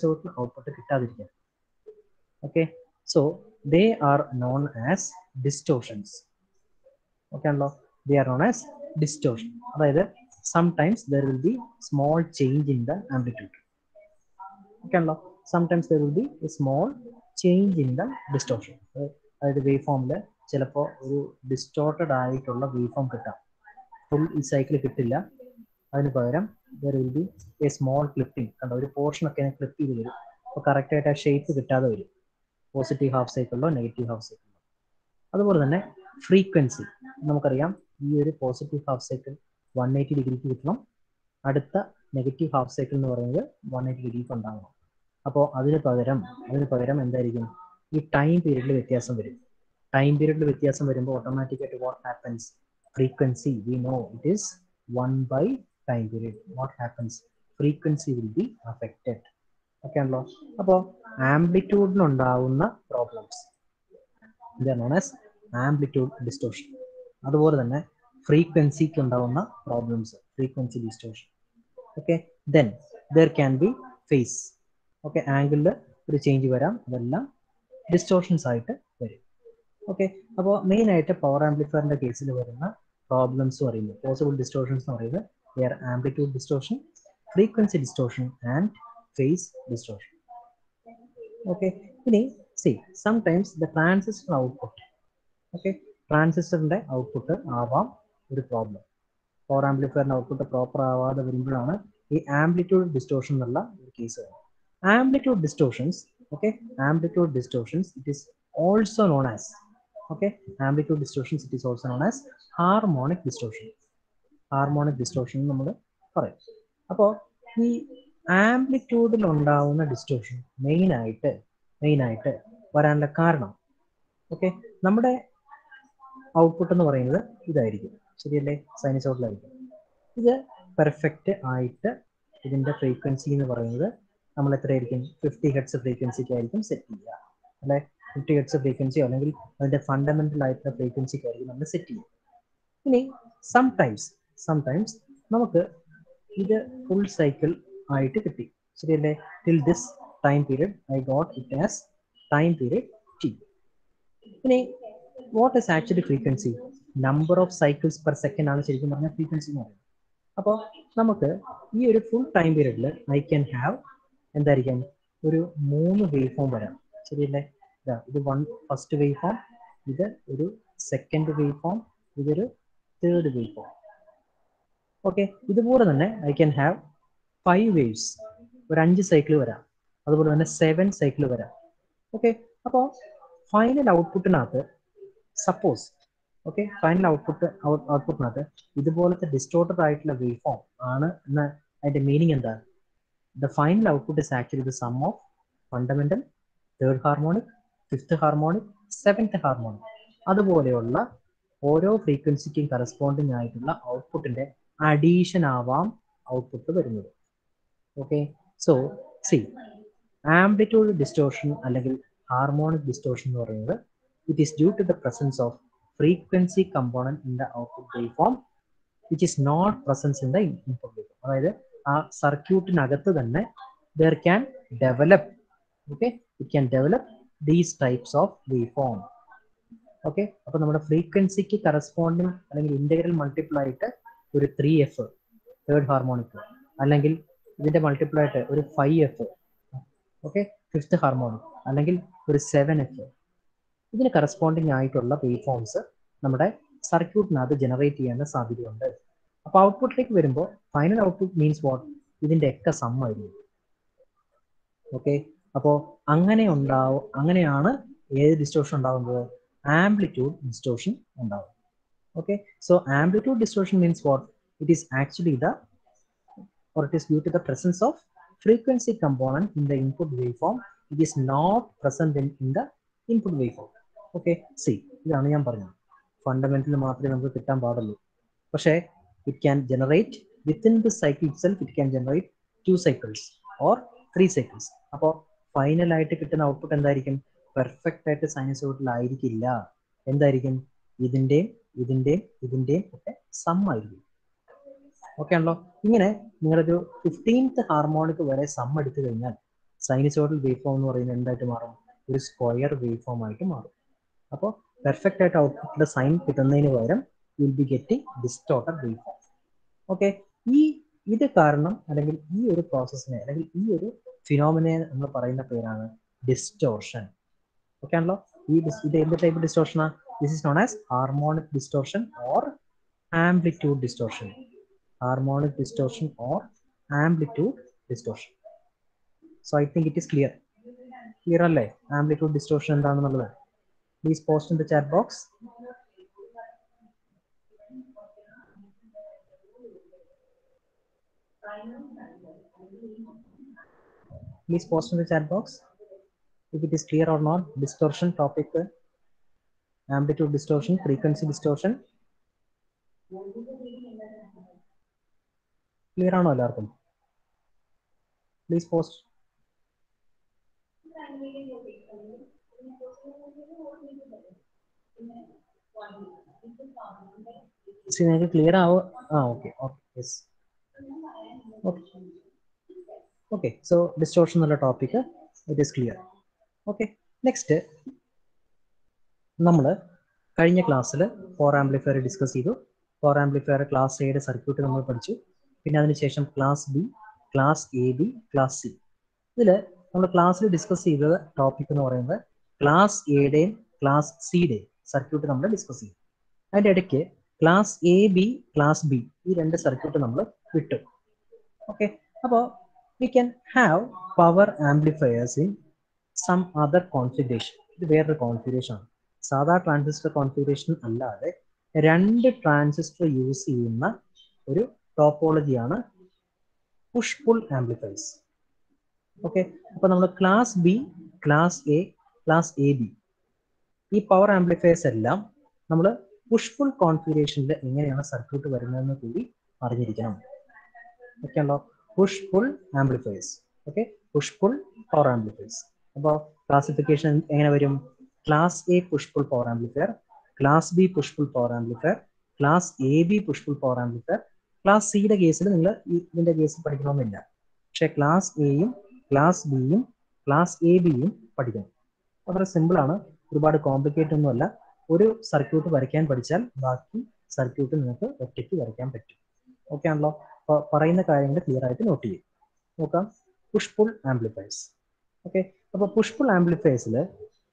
Sinusoid output കിട്ടാതിരിക്കാൻ. Okay so they are known as distortions okay ആണല്ലോ? They are known as distortion അതായത് sometimes there will be small change in the amplitude okay ആണല്ലോ? Sometimes there will be small change in the distortion അതായത് wave ഫോമിൽ ചിലപ്പോൾ ഒരു distorted ആയിട്ടുള്ള wave form കിട്ടാം. Full ഈ സൈക്കിൾ കിട്ടില്ല. അതിന് പകരം there will be a small clipping കണ്ടോ? ഒരു പോർഷൻ ഒക്കെ ക്ലിപ്പ് ചെയ്ത് വരും അപ്പോൾ കറക്റ്റായിട്ട് ആ ഷേപ്പ് കിട്ടാതെ വരും. പോസിറ്റീവ് ഹാഫ് സൈക്കിളിലോ നെഗറ്റീവ് ഹാഫ് സൈക്കിളിലോ അതുപോലെ തന്നെ ഫ്രീക്വൻസി നമുക്കറിയാം ഈ ഒരു positive half cycle one eighty ഡിഗ്രിക്ക് കിട്ടണം. അടുത്ത നെഗറ്റീവ് ഹാഫ് സൈക്കിൾ എന്ന് പറയുന്നത് വൺ എയ്റ്റി ഡിഗ്രിക്ക് ഉണ്ടാകണം അപ്പോൾ അതിന് പകരം അതിന് പകരം എന്തായിരിക്കും? ഈ ടൈം പീരീഡിൽ വ്യത്യാസം വരും. ടൈം പീരീഡിൽ വ്യത്യാസം വരുമ്പോൾ ഓട്ടോമാറ്റിക്കായിട്ട് what happens frequency we know it is one by time period what happens frequency will be affected okay ആണല്ലോ? അപ്പോൾ ആംപ്ലിറ്റ്യൂഡിനുണ്ടാവുന്ന പ്രോബ്ലംസ് ഇതാണ് ആസ് ആംപ്ലിറ്റ്യൂഡ് ഡിസ്റ്റോഷൻ അതുപോലെ തന്നെ ഫ്രീക്വൻസിക്ക് ഉണ്ടാവുന്ന problems frequency distortion okay then there can be phase okay ആംഗിളിൽ ഒരു ചേഞ്ച് വരാം. അതെല്ലാം ഡിസ്റ്റോഷൻസ് ആയിട്ട് വരും. ഓക്കെ അപ്പോൾ മെയിൻ ആയിട്ട് പവർ ആംപ്ലിഫയറിന്റെ കേസിൽ വരുന്ന പ്രോബ്ലംസ് പറയുന്നത് പോസിബിൾ ഡിസ്റ്റോഷൻസ് എന്ന് പറയുന്നത് there amplitude distortion frequency distortion and phase distortion okay ഇനി see sometimes the transistor output okay ട്രാൻസിസ്റ്ററിന്റെ ഔട്ട്പുട്ട് ആവാം ഒരു പ്രോബ്ലം പവർ ആംപ്ലിഫയറിന്റെ ഔട്ട്പുട്ട് പ്രോപ്പർ ആവാതെ വരുമ്പോഴാണ് ഈ ആംപ്ലിറ്റ്യൂഡ് ഡിസ്റ്റോഷൻ എന്നുള്ള ഒരു case amplitude distortions okay amplitude distortions it is also known as okay amplitude distortions it is also known as harmonic distortion harmonic distortion നമ്മൾ പറയും. അപ്പോൾ ഈ ആംപ്ലിറ്റ്യൂഡിൽ ഉണ്ടാവുന്ന ഡിസ്റ്റോഷൻ മെയിൻ ആയിട്ട് വരാനുള്ള കാരണം ഓക്കെ നമ്മുടെ ഔട്ട്പുട്ട് എന്ന് പറയുന്നത് ഇതായിരിക്കും. ശരിയല്ലേ? സൈനസോഡിലായിരിക്കും ഇത് പെർഫെക്റ്റ് ആയിട്ട് ഇതിന്റെ ഫ്രീക്വൻസി എന്ന് പറയുന്നത് നമ്മൾ എത്രയായിരിക്കും? ഫിഫ്റ്റി ഹെഡ്സ് ഫ്രീക്വൻസിക്കായിരിക്കും സെറ്റ് ചെയ്യുക. അല്ലെ? ഫിഫ്റ്റി ഹെഡ്സ് ഫ്രീക്വൻസിയോ അല്ലെങ്കിൽ അതിന്റെ ഫണ്ടമെന്റൽ ആയിട്ടുള്ള ഫ്രീക്വൻസിക്കായിരിക്കും നമ്മൾ സെറ്റ് ചെയ്യുക. ഇനി സംടൈംസ് സംടൈംസ് നമുക്ക് ഇത് ഫുൾ സൈക്കിൾ ആയിട്ട് കിട്ടി. ശരിയല്ലേ? Till this time period I got it as time period T ഇനി what is actually frequency number of cycles per second ആണ് ശരിക്കും പറഞ്ഞാൽ ഫ്രീക്വൻസി എന്ന് പറയുന്നത്. അപ്പോൾ നമുക്ക് ഈ ഒരു ഫുൾ ടൈം പീരീഡിൽ ഐ ക്യാൻ ഹാവ് എന്തായിരിക്കാം? ഒരു മൂന്ന് വേവ് ഫോം വരാം. ശരിയല്ലേ? ഇതാ ഇത് വൺ ഫസ്റ്റ് വേവ് ഫോം ഇത് ഒരു സെക്കൻഡ് വേവ് ഫോം ഇതൊരു തേർഡ് വേവ് ഫോം ഓക്കെ ഇതുപോലെ തന്നെ I can have five waves ഒരു അഞ്ച് സൈക്കിൾ വരാം. അതുപോലെ തന്നെ സെവൻ സൈക്കിൾ വരാം. ഓക്കെ അപ്പോൾ ഫൈനൽ ഔട്ട്പുട്ടിനകത്ത് സപ്പോസ് ഓക്കെ ഫൈനൽ ഔട്ട്പുട്ട് ഔട്ട്പുട്ടിനകത്ത് ഇതുപോലത്തെ ഡിസ്റ്റോർട്ടഡ് ആയിട്ടുള്ള വേവ് ഫോം ആണ് എന്ന അതിന്റെ മീനിങ് എന്താണ്? The final output is actually the sum of fundamental third harmonic fifth harmonic seventh harmonic അതുപോലെയുള്ള ഓരോ ഫ്രീക്വൻസിക്കും കറസ്പോണ്ടിങ് ആയിട്ടുള്ള ഔട്ട്പുട്ടിന്റെ അഡീഷൻ ആവാം ഔട്ട്പുട്ട് വരുന്നത്. Okay so see amplitude distortion അല്ലെങ്കിൽ ഹാർമോണിക് ഡിസ്റ്റോർഷൻ എന്ന് പറയുന്നത് it is due to the presence of frequency component in the output wave form which is not presence in the input wave അതായത് ആ സർക്യൂട്ടിനകത്ത് തന്നെ there can develop okay it can develop these types of wave form okay അപ്പൊ നമ്മുടെ ഫ്രീക്വൻസിക്ക് corresponding അല്ലെങ്കിൽ integral multiple ആയിട്ട് ഒരു ത്രീ എഫ് തേർഡ് ഹാർമോണിക് അല്ലെങ്കിൽ ഇതിന്റെ മൾട്ടിപ്പിൾ ആയിട്ട് ഒരു five F okay fifth harmonic അല്ലെങ്കിൽ ഒരു സെവൻ എഫ് ഇതിന് കറസ്പോണ്ടിങ് ആയിട്ടുള്ള വേവ് ഫോംസ് നമ്മുടെ സർക്യൂട്ടിനകത്ത് ജനറേറ്റ് ചെയ്യാൻ സാധ്യതയുണ്ട്. അപ്പൊ ഔട്ട്പുട്ടിലേക്ക് വരുമ്പോൾ ഫൈനൽ ഔട്ട്പുട്ട് മീൻസ് വാട്ട് ഇതിന്റെ ഒക്കെ സം ആയിരിക്കും. ഓക്കെ അപ്പോ അങ്ങനെ ഉണ്ടാവും അങ്ങനെയാണ് ഏത് ഡിസ്റ്റോഷൻ ഉണ്ടാകുന്നത് ആംപ്ലിറ്റ്യൂഡ് ഡിസ്റ്റോഷൻ ഉണ്ടാവും okay so amplitude distortion means what? It is actually the or it is due to the presence of frequency component in the input waveform. It is not present in, in the input waveform. Okay see ഇതാണ് ഞാൻ പറഞ്ഞത്. Fundamental മാത്രമേ നമുക്ക് കിട്ടാൻ പാടുള്ളൂ. പക്ഷേ it can generate within the cycle itself it can generate two cycles or three cycles അപ്പോൾ ഫൈനലായിട്ട് കിട്ടുന്ന ഔട്ട്പുട്ട് എന്തായിരിക്കും? പെർഫെക്റ്റ് ആയിട്ട് സൈനസോട്ടിലായിരിക്കില്ല എന്തായിരിക്കും? ഇതിന്റെയും ഇതിന്റെയും ഇതിന്റെയും ഒക്കെ സം ആയിരിക്കും. ഓക്കെ ആണല്ലോ? ഇങ്ങനെ നിങ്ങളൊരു ഫിഫ്റ്റീൻത്ത് ഹാർമോണിക് വരെ സം എടുത്തു കഴിഞ്ഞാൽ സൈനിസോഡൽ വേവ് ഫോം എന്ന് പറയുന്നത് എന്തായിട്ട് മാറും? ഒരു സ്ക്വയർ വേവ് ഫോം ആയിട്ട് മാറും. അപ്പോൾ പെർഫെക്റ്റ് ആയിട്ട് ഔട്ട്പുട്ടിന്റെ സൈൻ കിട്ടുന്നതിന് പകരം will be getting distorted wave form okay ഈ ഇത് കാരണം അല്ലെങ്കിൽ ഈ ഒരു പ്രോസസ്സിനെ അല്ലെങ്കിൽ ഈ ഒരു ഫിനോമിനെ നമ്മൾ പറയുന്ന പേരാണ് ഡിസ്റ്റോർഷൻ ഓക്കെ ആണല്ലോ? ഈ ഇത് എന്ത് type ഡിസ്റ്റോർഷനാ this is known as harmonic distortion or amplitude distortion harmonic distortion or amplitude distortion so I think it is clear clear അല്ലേ ആംപ്ലിറ്റ്യൂഡ് ഡിസ്റ്റോർഷൻ എന്താണെന്നുള്ളത് please post in the chat box please post in the chat box if it is clear or not distortion topic uh, amplitude distortion frequency distortion Clear ആണോ എല്ലാവർക്കും? Please post നിങ്ങൾക്ക് clear ആവോ? ആ okay okay okay so distortion എന്നുള്ള topic it is clear okay next നമ്മൾ കഴിഞ്ഞ ക്ലാസ്സിൽ power amplifier discuss ചെയ്തു. ഫോർ ആംപ്ലിഫയർ ക്ലാസ് എയുടെ സർക്യൂട്ട് നമ്മൾ പഠിച്ചു. പിന്നെ അതിനുശേഷം class B class A B class C ഇതിൽ നമ്മൾ ക്ലാസ്സിൽ ഡിസ്കസ് ചെയ്ത ടോപ്പിക് എന്ന് പറയുന്നത് ക്ലാസ് എയുടെയും ക്ലാസ് സിയുടെയും സർക്യൂട്ട് നമ്മൾ ഡിസ്കസ് ചെയ്യും. അതിന്റെ ഇടയ്ക്ക് class A B class B ഈ രണ്ട് സർക്യൂട്ട് നമ്മൾ വിട്ടു ഓക്കെ അപ്പോൾ we can have power amplifiers in some other configuration ഇത് വേറൊരു കോൺഫിഗറേഷൻ ആണ്. സാധാ ട്രാൻസിസ്റ്റർ കോൺഫിഗറേഷൻ അല്ലാതെ രണ്ട് ട്രാൻസിസ്റ്റർ യൂസ് ചെയ്യുന്ന ഒരു ടോപ്പോളജിയാണ് പുഷ് പുൾ ആംപ്ലിഫൈസ് ഓക്കെ? അപ്പൊ നമ്മൾ class B class A class A B ഈ പവർ ആംപ്ലിഫയേഴ്സ് എല്ലാം നമ്മൾ പുഷ് പുൾ കോൺഫിഗറേഷനിൽ എങ്ങനെയാണ് സർക്യൂട്ട് വരുന്നതെന്ന് കൂടി അറിഞ്ഞിരിക്കണം. ഓക്കെ ഉണ്ടോ? Push pull amplifiers okay? Push pull power amplifiers അപ്പോൾ ക്ലാസിഫിക്കേഷൻ എങ്ങനെ വരും? Class A push pull power amplifier class B push pull power amplifier class A B push pull power amplifier class സിയുടെ കേസിൽ നിങ്ങൾ ഇതിന്റെ കേസിൽ പഠിക്കണമെന്നില്ല. പക്ഷേ ക്ലാസ് എയും ക്ലാസ് ബിയും ക്ലാസ് എ ബിയും പഠിക്കണം. വളരെ സിമ്പിളാണ് ഒരുപാട് കോംപ്ലിക്കേറ്റ് ഒന്നുമല്ല ഒരു സർക്യൂട്ട് വരയ്ക്കാൻ പഠിച്ചാൽ ബാക്കി സർക്യൂട്ട് നിങ്ങൾക്ക് ഒറ്റയ്ക്ക് വരയ്ക്കാൻ പറ്റും. ഓക്കെ ആണല്ലോ? അപ്പോൾ പറയുന്ന കാര്യങ്ങൾ ക്ലിയർ ആയിട്ട് നോട്ട് ചെയ്യും. നോക്കാം. പുഷ് പുൾ ആംപ്ലിഫയേഴ്സ് ഓക്കെ അപ്പോൾ പുഷ് പുൾ ആംപ്ലിഫയേഴ്സിൽ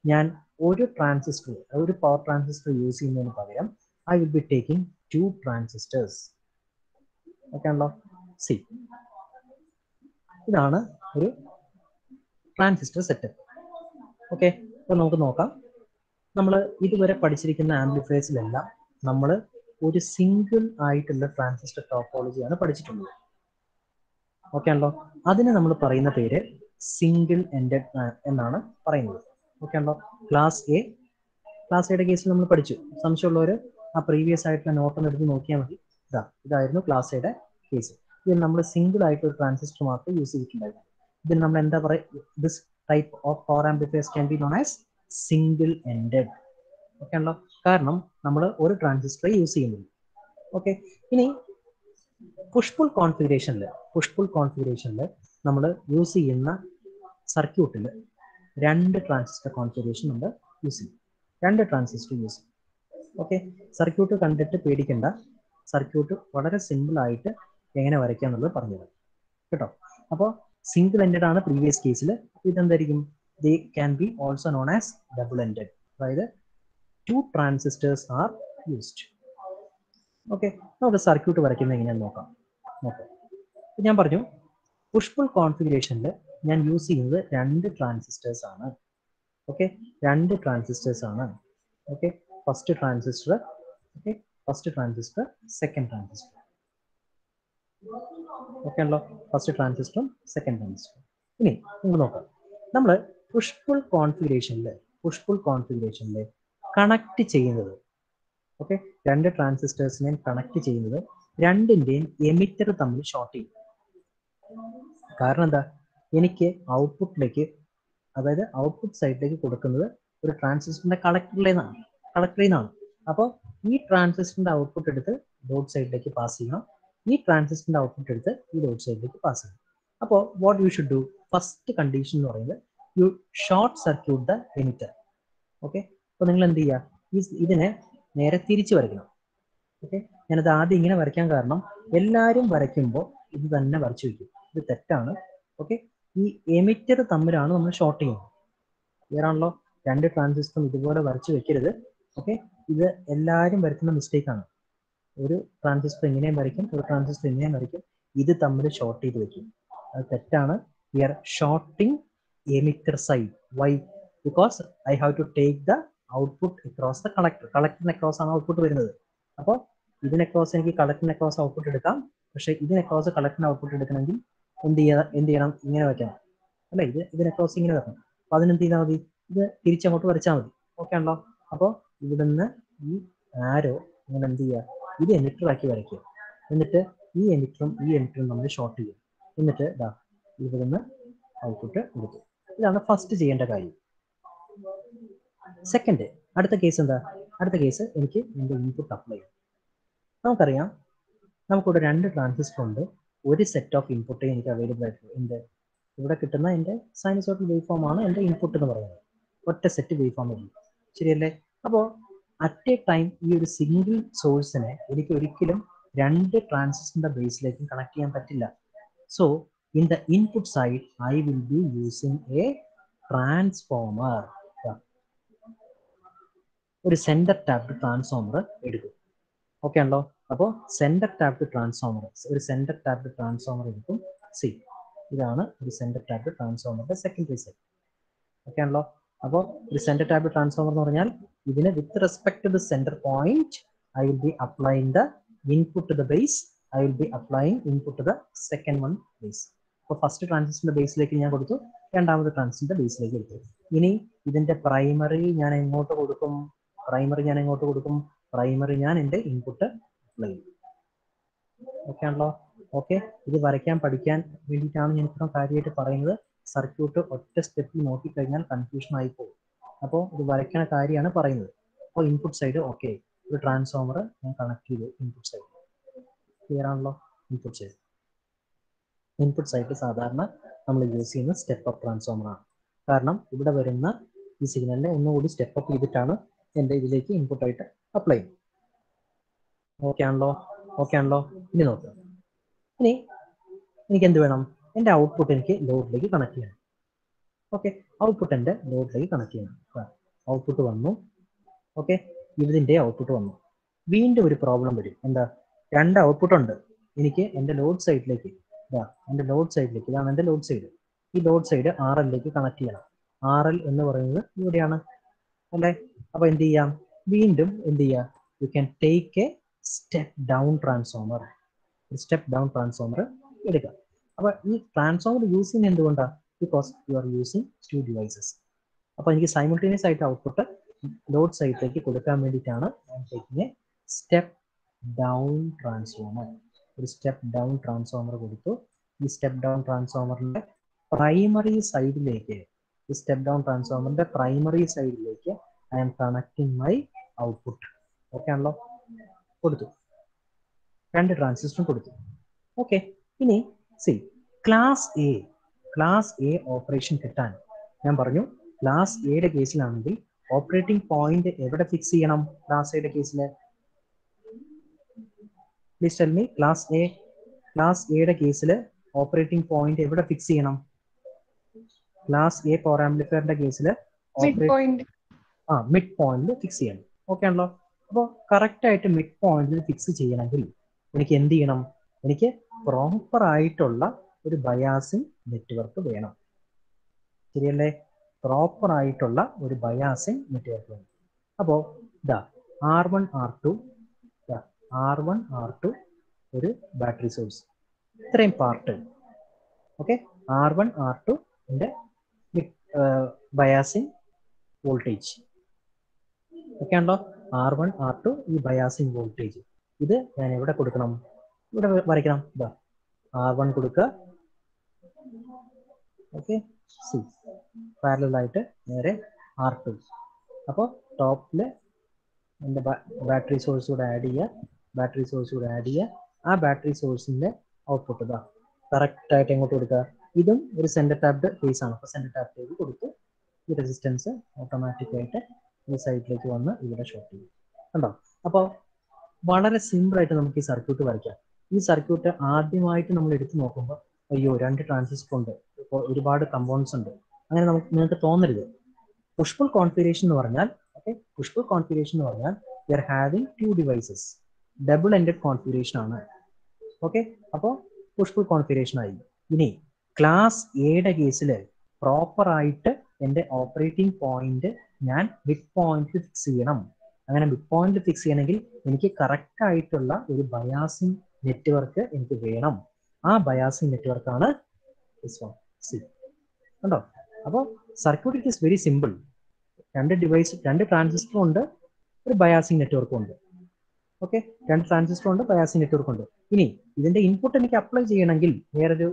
ഞാൻ ഒരു ട്രാൻസിസ്റ്റർ ഒരു പവർ ട്രാൻസിസ്റ്റർ യൂസ് ചെയ്യുന്നതിന് പകരം I will be taking two transistors okay ആണല്ലോ സി. ഇതാണ് ഒരു ട്രാൻസിസ്റ്റർ സെറ്റപ്പ് ഓക്കെ അപ്പോൾ നമുക്ക് നോക്കാം. നമ്മൾ ഇതുവരെ പഠിച്ചിരിക്കുന്ന ആംപ്ലിഫയേഴ്സിലെല്ലാം നമ്മൾ ഒരു സിംഗിൾ ആയിട്ടുള്ള ട്രാൻസിസ്റ്റർ ടോപ്പോളജിയാണ് പഠിച്ചിട്ടുള്ളത്. ഓക്കെ ആണല്ലോ അതിന് നമ്മൾ പറയുന്ന പേര് സിംഗിൾ എൻഡഡ് എന്നാണ് പറയുന്നത്. ഓക്കെ ആണല്ലോ ക്ലാസ് എ. ക്ലാസ് എയുടെ കേസിൽ നമ്മൾ പഠിച്ചു. സംശയമുള്ളവർ ആ പ്രീവിയസ് ആയിട്ടുള്ള നോട്ടൊന്ന് എടുത്ത് നോക്കിയാൽ മതി. ഇതാ ഇതായിരുന്നു ക്ലാസ് എയുടെ കേസ് ഇതിൽ നമ്മൾ സിംഗിൾ ആയിട്ട് ഒരു ട്രാൻസിസ്റ്റർ മാത്രം യൂസ് ചെയ്തിട്ടുണ്ടായിരുന്നു. ഇതിൽ നമ്മൾ എന്താ പറയുക this type of power amplifiers can be known as single ended okay ആണല്ലോ? കാരണം നമ്മൾ ഒരു ട്രാൻസിസ്റ്റർ യൂസ് ചെയ്യുന്നില്ല. ഓക്കെ ഇനി പുഷ്പുൾ കോൺഫിഗറേഷനിൽ പുഷ്പുൾ കോൺഫിഗറേഷനിൽ നമ്മൾ യൂസ് ചെയ്യുന്ന സർക്യൂട്ടിൽ രണ്ട് ട്രാൻസിസ്റ്റർ കോൺഫിഗറേഷൻ നമ്മൾ യൂസ് ചെയ്യും. രണ്ട് ട്രാൻസിസ്റ്റർ യൂസ് ചെയ്യും. ഓക്കെ സർക്യൂട്ട് കണ്ടിട്ട് പേടിക്കണ്ട. സർക്യൂട്ട് വളരെ സിമ്പിൾ ആയിട്ട് എങ്ങനെ വരയ്ക്കുക എന്നുള്ളത് പറഞ്ഞു തരാം. കേട്ടോ? അപ്പോൾ സിംഗിൾ എൻഡഡ് ആണ് പ്രീവിയസ് കേസിൽ ഇതെന്തായിരിക്കും? They can be also known as double ended അതായത് two transistors are used okay നമുക്ക് സർക്യൂട്ട് വരയ്ക്കുന്നത് എങ്ങനെയാന്ന് നോക്കാം. നോക്കാം. ഞാൻ പറഞ്ഞു പുഷ്പുൾ കോൺഫിഗറേഷനിൽ ഞാൻ യൂസ് ചെയ്യുന്നത് രണ്ട് ട്രാൻസിസ്റ്റേഴ്സ് ആണ്. ഓക്കെ രണ്ട് ട്രാൻസിസ്റ്റേഴ്സ് ആണ്. Okay first transistor okay first transistor second transistor okay ആണല്ലോ ഫസ്റ്റ് ട്രാൻസിസ്റ്ററും സെക്കൻഡ് ട്രാൻസിസ്റ്ററും ഇനി നമുക്ക് നോക്കാം. നമ്മൾ പുഷ്പുൾ കോൺഫിഗറേഷനിൽ പുഷ്പുൾ കോൺഫിഗറേഷനിൽ കണക്ട് ചെയ്യുന്നത്. ഓക്കെ രണ്ട് ട്രാൻസിസ്റ്റേഴ്സിനെയും കണക്ട് ചെയ്യുന്നത് രണ്ടിന്റെയും എമിറ്റർ തമ്മിൽ ഷോർട്ട് ചെയ്യും. കാരണം എന്താ? എനിക്ക് ഔട്ട്പുട്ടിലേക്ക് അതായത് ഔട്ട്പുട്ട് സൈഡിലേക്ക് കൊടുക്കുന്നത് ഒരു ട്രാൻസിസ്റ്ററിന്റെ കളക്ടറിൽ നിന്നാണ് കളക്ടറിൽ നിന്നാണ് അപ്പോൾ ഈ ട്രാൻസിസ്റ്ററിന്റെ ഔട്ട്പുട്ട് എടുത്ത് ഡോട്ട് സൈഡിലേക്ക് പാസ് ചെയ്യണം. ഈ ട്രാൻസിസ്റ്ററിന്റെ ഔട്ട്പുട്ട് എടുത്ത് ഈ ഡോട്ട് സൈഡിലേക്ക് പാസ് ചെയ്യണം. അപ്പോൾ what you should do first condition എന്ന് പറയുന്നത് you short circuit the emitter okay അപ്പോൾ നിങ്ങൾ എന്ത് ചെയ്യുക ഈ ഇതിനെ നേരെ തിരിച്ചു വരയ്ക്കണം. ഓക്കെ ഞാനത് ആദ്യം ഇങ്ങനെ വരയ്ക്കാൻ കാരണം എല്ലാവരും വരയ്ക്കുമ്പോൾ ഇത് തന്നെ വരച്ചു വയ്ക്കും ഇത് തെറ്റാണ്. ഓക്കെ ഈ എമിറ്റർ തമ്മിലാണ് നമ്മൾ ഷോർട്ട് ചെയ്യുന്നത്. ക്ലിയർ ആണല്ലോ? രണ്ട് ട്രാൻസിസ്റ്ററും ഇതുപോലെ വരച്ചു വെക്കരുത്. ഓക്കെ ഇത് എല്ലാവരും വരുത്തുന്ന മിസ്റ്റേക്ക് ആണ്. ഒരു ട്രാൻസിസ്റ്റർ ഇങ്ങനെയും വരയ്ക്കും ഒരു ട്രാൻസിസ്റ്റർ ഇങ്ങനെയും വരയ്ക്കും. ഇത് തമ്മിൽ ഷോർട്ട് ചെയ്ത് വെക്കും. അത് തെറ്റാണ്. We are shorting emitter side why because I have to take the output across the collector കളക്ടറിന് across ആണ് ഔട്ട്പുട്ട് വരുന്നത്. അപ്പോൾ ഇതിനെ ക്രോസ് എനിക്ക് കളക്ടറിന് അക്രോസ് ഔട്ട്പുട്ട് എടുക്കാം. പക്ഷേ ഇതിനെ ക്രോസ് കളക്ടറിന് ഔട്ട്പുട്ട് എടുക്കണമെങ്കിൽ എന്ത് ചെയ്യാ എന്ത് ചെയ്യണം? ഇങ്ങനെ വെക്കണം. അല്ല? ഇത് ഇതിനെ ക്രോസ് ഇങ്ങനെ വെക്കണം. അപ്പൊ അതിനെന്ത് ചെയ്താൽ മതി? ഇത് തിരിച്ചങ്ങോട്ട് വരച്ചാൽ മതി. ഓക്കെ ആണല്ലോ? അപ്പോൾ ഇവിടുന്ന് ഈ ആരോ ഇങ്ങനെ എന്ത് ചെയ്യുക? ഇത് എമിറ്റർ ആക്കി വരയ്ക്കുക. എന്നിട്ട് ഈ എമിറ്ററും ഈ എമിറ്ററും നമ്മൾ ഷോർട്ട് ചെയ്യും എന്നിട്ട് ഇതാ ഇവിടുന്ന് ഔട്ട്പുട്ട് കൊടുക്കും ഇതാണ് ഫസ്റ്റ് ചെയ്യേണ്ട കാര്യം. സെക്കൻഡ് അടുത്ത കേസ് എന്താ? അടുത്ത കേസ് എനിക്ക് എന്റെ ഇൻപുട്ട് അപ്ലൈ ചെയ്യും. നമുക്കറിയാം നമുക്കിവിടെ രണ്ട് ട്രാൻസിസ്റ്റർ ഉണ്ട്. ഒരു സെറ്റ് ഓഫ് ഇൻപുട്ട് എനിക്ക് അവൈലബിൾ ആയിട്ടുള്ളൂ എന്റെ ഇവിടെ കിട്ടുന്ന എന്റെ സൈനസോട്ടൽ വേവ് ഫോം ആണ് എന്റെ ഇൻപുട്ട് എന്ന് പറയുന്നത്. ഒറ്റ സെറ്റ് വേവ് ഫോം ഉള്ളൂ. ശരിയല്ലേ? അപ്പോൾ അറ്റ് എ ടൈം ഈ ഒരു സിംഗിൾ സോഴ്സിനെ എനിക്ക് ഒരിക്കലും രണ്ട് ട്രാൻസിസ്റ്ററിന്റെ ബേസിലേക്കും കണക്ട് ചെയ്യാൻ പറ്റില്ല. So in the input side I will be using a transformer ഒരു സെന്റർ ടാപ്ഡ് ട്രാൻസ്ഫോമർ എടുക്കും. ഓക്കെ ആണല്ലോ? അപ്പോൾ സെന്റർ ടാപ്ഡ് ട്രാൻസ്ഫോമർ ഒരു സെന്റർ ടാപ്ഡ് ട്രാൻസ്ഫോമർ എടുക്കും. സി ഇതാണ് ഒരു സെന്റർ ടാപ്ഡ് ട്രാൻസ്ഫോമറിന്റെ സെക്കൻഡറി സൈഡ് ഓക്കെ ആണല്ലോ? അപ്പോൾ ഒരു സെന്റർ ടാപ്ഡ് ട്രാൻസ്ഫോമർ എന്ന് പറഞ്ഞാൽ ഇതിന് with respect to the centre point I will be applying the input to the base I will be applying input to the second one base അപ്പോൾ first ട്രാൻസിസ്റ്ററിന്റെ ബേസിലേക്ക് ഞാൻ കൊടുത്തു. രണ്ടാമത്തെ ട്രാൻസിസ്റ്ററിന്റെ ബേസിലേക്ക് കൊടുത്തു. ഇനി ഇതിന്റെ പ്രൈമറി ഞാൻ എങ്ങോട്ട് കൊടുക്കും? പ്രൈമറി ഞാൻ എങ്ങോട്ട് കൊടുക്കും? പ്രൈമറി ഞാൻ എന്റെ ഇൻപുട്ട് അപ്ലൈ ചെയ്യും ഓക്കെ ആണല്ലോ? ഓക്കെ ഇത് വരയ്ക്കാൻ പഠിക്കാൻ വേണ്ടിയിട്ടാണ് ഞാൻ ഇത്രയും കാര്യമായിട്ട് പറയുന്നത്. സർക്യൂട്ട് ഒറ്റ സ്റ്റെപ്പിൽ നോക്കിക്കഴിഞ്ഞാൽ കൺഫ്യൂഷൻ ആയി പോകും അപ്പോൾ ഇത് വരയ്ക്കണ കാര്യമാണ് പറയുന്നത്. അപ്പോൾ ഇൻപുട്ട് സൈഡ് ഓക്കെ ഒരു ട്രാൻസ്ഫോമർ ഞാൻ കണക്ട് ചെയ്തു ഇൻപുട്ട് സൈഡ് ക്ലിയർ ആണല്ലോ? ഇൻപുട്ട് സൈഡ് ഇൻപുട്ട് സൈഡ് സാധാരണ നമ്മൾ യൂസ് ചെയ്യുന്ന സ്റ്റെപ്പ് അപ്പ് ട്രാൻസ്ഫോമർ ആണ്. കാരണം ഇവിടെ വരുന്ന ഈ സിഗ്നലിനെ ഒന്നുകൂടി സ്റ്റെപ്പ് അപ്പ് ചെയ്തിട്ടാണ് എന്റെ ഇതിലേക്ക് ഇൻപുട്ട് ആയിട്ട് അപ്ലൈ ചെയ്യുന്നത്. ഓക്കെ ആണല്ലോ? ഓക്കെ ആണല്ലോ? ഇനി നോക്കാം. ഇനി എനിക്ക് എന്ത് വേണം? എന്റെ ഔട്ട്പുട്ട് എനിക്ക് ലോഡിലേക്ക് കണക്ട് ചെയ്യണം. ഓക്കെ ഔട്ട്പുട്ട് എന്റെ ലോഡിലേക്ക് കണക്ട് ചെയ്യണം. ഔട്ട്പുട്ട് വന്നു. ഓക്കെ ഇതിന്റെ ഔട്ട്പുട്ട് വന്നു. വീണ്ടും ഒരു പ്രോബ്ലം വരും. എന്താ? രണ്ട് ഔട്ട്പുട്ട് ഉണ്ട്. എനിക്ക് എന്റെ ലോഡ് സൈഡിലേക്ക് ഇതാ എന്റെ ലോഡ് സൈഡിലേക്ക് ഇതാണ് എന്റെ ലോഡ് സൈഡ് ഈ ലോഡ് സൈഡ് ആർ എല്ലിലേക്ക് കണക്ട് ചെയ്യണം. ആർ എൽ എന്ന് പറയുന്നത് ഇവിടെയാണ്. അല്ലേ? അപ്പൊ എന്ത് ചെയ്യാം? വീണ്ടും എന്ത് ചെയ്യാം? You can take a step down transformer step down transformer എടുക്കാം. അപ്പൊ ഈ ട്രാൻസ്ഫോമർ യൂസ് ചെയ്യുന്നത് എന്തുകൊണ്ടാണ് because you are using two devices അപ്പോൾ എനിക്ക് സൈമിൾട്ടേനിയസ് ആയിട്ട് ഔട്ട്പുട്ട് ലോഡ് സൈറ്റിലേക്ക് കൊടുക്കാൻ വേണ്ടിയിട്ടാണ് ഞാൻ taking a step down transformer ഒരു സ്റ്റെപ്പ് ഡൗൺ ട്രാൻസ്ഫോമർ കൊടുത്തു. ഈ സ്റ്റെപ്പ് ഡൗൺ ട്രാൻസ്ഫോമറിന്റെ പ്രൈമറി സൈഡിലേക്ക് ഈ സ്റ്റെപ്പ് ഡൗൺ ട്രാൻസ്ഫോമറിന്റെ പ്രൈമറി സൈഡിലേക്ക് I'm connecting my output okay ആണല്ലോ? കൊടുത്തു. രണ്ട് ട്രാൻസിസ്റ്ററും കൊടുത്തു. ഓക്കെ ഇനി see class A class A operation കിട്ടാൻ. ഞാൻ പറഞ്ഞു ക്ലാസ് എയുടെ കേസിലാണെങ്കിൽ ഓപ്പറേറ്റിംഗ് പോയിന്റ് എവിടെ ഫിക്സ് ചെയ്യണം? ക്ലാസ് എയുടെ കേസിൽ please tell me class A class എയുടെ കേസിൽ ഓപ്പറേറ്റിംഗ് പോയിന്റ് എവിടെ ഫിക്സ് ചെയ്യണം? ക്ലാസ് എ ആംപ്ലിഫയറിന്റെ കേസിൽ ആ മിഡ് പോയിന്റിൽ ഫിക്സ് ചെയ്യണം. ഓക്കെ ആണല്ലോ? അപ്പോൾ കറക്റ്റ് ആയിട്ട് മിഡ് പോയിന്റിൽ ഫിക്സ് ചെയ്യണമെങ്കിൽ എനിക്ക് എന്ത് ചെയ്യണം? എനിക്ക് പ്രോപ്പർ ആയിട്ടുള്ള ഒരു ബയാസിംഗ് നെറ്റ്വർക്ക് വേണം. ശരിയല്ലേ? പ്രോപ്പർ ആയിട്ടുള്ള ഒരു ബയാസിങ് നെറ്റ്വർക്ക് വേണം. അപ്പോൾ ഇതാ R one R two R one R two ഒരു ബാറ്ററി സോഴ്സ് ഇത്രയും part okay R one R two biasing voltage okay ആണല്ലോ ആർ വൺ ആർ ടു ഈ ബയാസിങ് വോൾട്ടേജ് ഇത് ഞാൻ എവിടെ കൊടുക്കണം? ഇവിടെ വരയ്ക്കണം. ആർ വൺ കൊടുക്കുക. ഓക്കെ സി പാരലായിട്ട് നേരെ ആർ ടു അപ്പോൾ ടോപ്പിൽ എന്റെ ബാറ്ററി സോഴ്സ് കൂടെ ആഡ് ചെയ്യുക ബാറ്ററി സോഴ്സ് കൂടെ ആഡ് ചെയ്യുക ആ ബാറ്ററി സോഴ്സിന്റെ ഔട്ട്പുട്ട് ഇതാ. കറക്റ്റ് ആയിട്ട് എങ്ങോട്ട് കൊടുക്കുക ഇതും ഒരു സെന്റർ ടാപ്ഡ് ഫേസ് ആണ്. അപ്പോൾ സെന്റർ ടാപ്പ് ചെയ്ത് കൊടുത്ത് ഈ റെസിസ്റ്റൻസ് ഓട്ടോമാറ്റിക്കായിട്ട് ഈ സൈഡിലേക്ക് വന്ന് ഇവിടെ ഷോർട്ട് ചെയ്യും. കണ്ടോ? അപ്പോൾ വളരെ സിമ്പിൾ ആയിട്ട് നമുക്ക് ഈ സർക്യൂട്ട് വരയ്ക്കാം. ഈ സർക്യൂട്ട് ആദ്യമായിട്ട് നമ്മൾ എടുത്തു നോക്കുമ്പോൾ അയ്യോ രണ്ട് ട്രാൻസിസ്റ്റർ ഉണ്ട്. ഒരുപാട് കമ്പോണൻസ് ഉണ്ട്. അങ്ങനെ നമുക്ക് നിങ്ങൾക്ക് തോന്നരുത്. പുഷ്പുൾ കോൺഫിഗറേഷൻ എന്ന് പറഞ്ഞാൽ ഓക്കെ പുഷ്പുൾ കോൺഫിഗറേഷൻ എന്ന് പറഞ്ഞാൽ we are having two devices double ended configuration ആണ്. ഓക്കെ അപ്പോൾ പുഷ്പുൾ കോൺഫിഗറേഷൻ ആയി. ഇനി ക്ലാസ് എയുടെ കേസിൽ പ്രോപ്പർ ആയിട്ട് എന്റെ ഓപ്പറേറ്റിംഗ് പോയിന്റ് ഞാൻ മിഡ് പോയിന്റ് ഫിക്സ് ചെയ്യണം. അങ്ങനെ മിഡ് പോയിന്റ് ഫിക്സ് ചെയ്യണമെങ്കിൽ എനിക്ക് കറക്റ്റ് ആയിട്ടുള്ള ഒരു ബയാസിംഗ് നെറ്റ്വർക്ക് എനിക്ക് വേണം. ആ ബയാസിംഗ് നെറ്റ്വർക്ക് ആണ് സി. കണ്ടോ? അപ്പോൾ circuit it is very simple രണ്ട് ഡിവൈസ് രണ്ട് ട്രാൻസിസ്റ്ററും ഉണ്ട് ഒരു ബയാസിംഗ് നെറ്റ്വർക്കും ഉണ്ട്. ഓക്കെ രണ്ട് ട്രാൻസിസ്റ്ററും ഉണ്ട് ബയാസിംഗ് നെറ്റ്വർക്കും ഉണ്ട്. ഇനി ഇതിന്റെ ഇൻപുട്ട് എനിക്ക് അപ്ലൈ ചെയ്യണമെങ്കിൽ വേറൊരു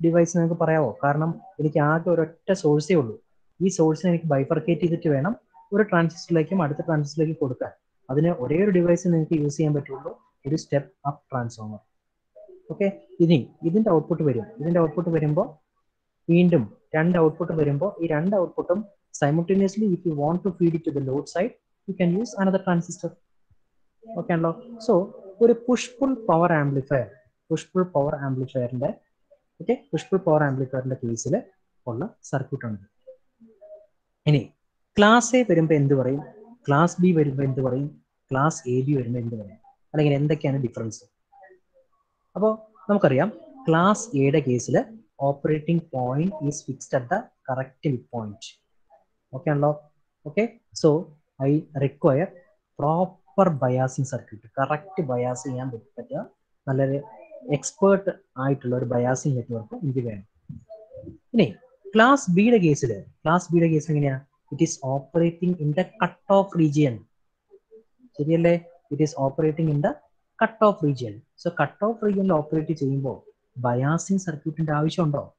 ഡിവൈസ് നിങ്ങൾക്ക് പറയാമോ കാരണം എനിക്ക് ആകെ ഒരൊറ്റ സോഴ്സേ ഉള്ളൂ. ഈ സോഴ്സിനെ എനിക്ക് ബൈഫർക്കേറ്റ് ചെയ്തിട്ട് വേണം ഒരു ട്രാൻസിസ്റ്ററിലേക്കും അടുത്ത ട്രാൻസിസ്റ്ററിലേക്കും കൊടുക്കാൻ. അതിന് ഒരേ ഒരു ഡിവൈസ് നിങ്ങൾക്ക് യൂസ് ചെയ്യാൻ പറ്റുള്ളൂ. ഒരു സ്റ്റെപ്പ് അപ്പ് ട്രാൻസ്ഫോമർ ഓക്കെ ഇനി ഇതിന്റെ ഔട്ട്പുട്ട് വരും. ഇതിന്റെ ഔട്ട്പുട്ട് വരുമ്പോൾ വീണ്ടും രണ്ട് ഔട്ട്പുട്ട് വരുമ്പോൾ ഈ രണ്ട് ഔട്ട്പുട്ടും simultaneously if you want to feed it to the load side you can use another transistor okay ആണല്ലോ സോ ഒരു push pull power amplifier push pull power ആംപ്ലിഫയറിന്റെ ഓക്കെ പുഷ്പുൾ പവർ ആംപ്ലിഫയറിന്റെ കേസിൽ ഉള്ള സർക്യൂട്ട് ഉണ്ട്. ഇനി ക്ലാസ് എ വരുമ്പോൾ എന്ത് പറയും? ക്ലാസ് ബി വരുമ്പോൾ എന്ത് പറയും? ക്ലാസ് എ ബി വരുമ്പോൾ എന്ത് പറയും? അല്ലെങ്കിൽ എന്തൊക്കെയാണ് ഡിഫറൻസ് അപ്പോൾ നമുക്കറിയാം ക്ലാസ് എയുടെ കേസിൽ operating point is fixed at the midpoint. Point okay ആണല്ലോ okay so I require proper biasing circuit correct bias ചെയ്യാൻ പറ്റുക നല്ലൊരു എക്സ്പേർട്ട് ആയിട്ടുള്ള ഒരു ബയാസിങ് നെറ്റ്വർക്ക് എനിക്ക് വേണം. ഇനി ക്ലാസ് ബിയുടെ കേസിൽ ക്ലാസ് ബിയുടെ കേസിൽ എങ്ങനെയാ? It is operating in the cut off region ശരിയല്ലേ? It is operating in the cut off region so cut off റീജിയനിൽ ഓപ്പറേറ്റ് ചെയ്യുമ്പോൾ ബയാസിങ് സർക്യൂട്ടിന്റെ ആവശ്യമുണ്ടോ?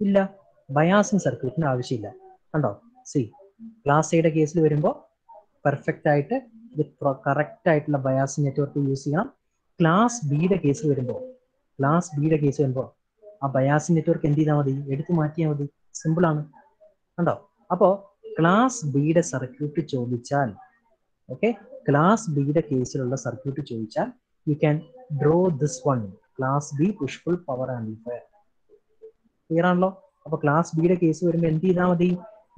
ഇല്ല. ബയാസിങ് സർക്യൂട്ടിന്റെ ആവശ്യമില്ല. കണ്ടോ? സി. ക്ലാസ് എയുടെ കേസിൽ വരുമ്പോൾ പെർഫെക്റ്റ് ആയിട്ട് കറക്റ്റ് ആയിട്ടുള്ള ബയാസിങ് നെറ്റ്വർക്ക് യൂസ് ചെയ്യണം. ക്ലാസ് ബിയുടെ കേസ് വരുമ്പോൾ ക്ലാസ് ബിയുടെ കേസ് വരുമ്പോൾ ആ ബയാസിങ് നെറ്റ്വർക്ക് എന്ത് ചെയ്താൽ മതി? എടുത്തു മാറ്റിയാൽ മതി. സിമ്പിൾ ആണ്. കണ്ടോ? അപ്പോ ക്ലാസ് ബിയുടെ സർക്യൂട്ട് ചോദിച്ചാൽ ഓക്കെ ക്ലാസ് ബിയുടെ കേസിലുള്ള സർക്യൂട്ട് ചോദിച്ചാൽ you can draw this one class B push pull power amplifier clear ആണല്ലോ? അപ്പൊ ക്ലാസ് ബിയുടെ കേസ് വരുമ്പോൾ എന്ത് ചെയ്താൽ മതി?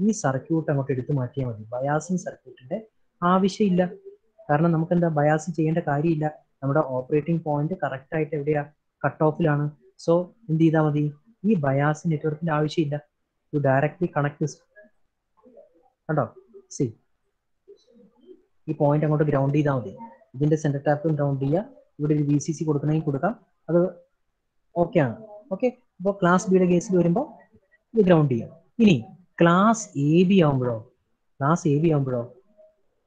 ഈ സർക്യൂട്ട് അങ്ങോട്ട് എടുത്തു മാറ്റിയാൽ മതി. ബയാസിങ് സർക്യൂട്ടിന്റെ ആവശ്യമില്ല. കാരണം നമുക്ക് എന്താ ബയാസ് ചെയ്യേണ്ട കാര്യമില്ല. നമ്മുടെ ഓപ്പറേറ്റിംഗ് പോയിന്റ് കറക്റ്റ് ആയിട്ട് എവിടെയാ? കട്ട് ഓഫിലാണ് സോ എന്ത് ചെയ്താൽ മതി? ഈ ബയാസ് നെറ്റ്വർക്കിന്റെ ആവശ്യമില്ല. ടു ഡയറക്ട്ലി കണക്ട് കണ്ടോ? സി ഈ പോയിന്റ് അങ്ങോട്ട് ഗ്രൗണ്ട് ചെയ്താൽ മതി. ഇതിന്റെ സെന്റർ ടാപ്പും ഗ്രൗണ്ട് ചെയ്യുക ഇവിടെ ഒരു വി സി സി കൊടുക്കണമെങ്കിൽ കൊടുക്കാം. അത് ഓക്കെ ആണ്. ഓക്കെ അപ്പോൾ ക്ലാസ് ബിയുടെ കേസിൽ വരുമ്പോൾ ഇത് ഗ്രൗണ്ട് ചെയ്യാം. ഇനി ക്ലാസ് എ ബി ആവുമ്പോഴോ ക്ലാസ് എ ബി ആവുമ്പോഴോ